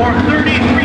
for 33